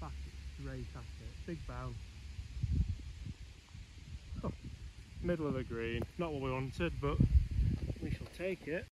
back straight at it. Big bounce. Oh, middle of the green. Not what we wanted, but we shall take it.